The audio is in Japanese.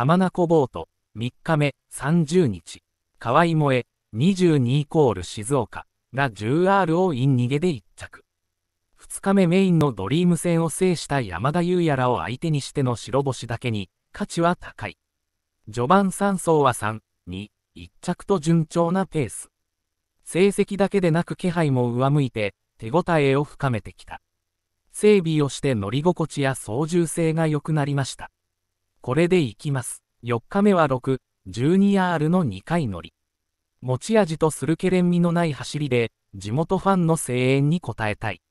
浜名湖ボート、3日目、30日。河合萌え、22イコール静岡、が 10R をイン逃げで1着。2日目メインのドリーム戦を制した山田優也らを相手にしての白星だけに、価値は高い。序盤3走は3、2、1着と順調なペース。成績だけでなく気配も上向いて、手応えを深めてきた。整備をして乗り心地や操縦性が良くなりました。これでいきます。4日目は6、12R の2回乗り。持ち味とするけれん味のない走りで、地元ファンの声援に応えたい。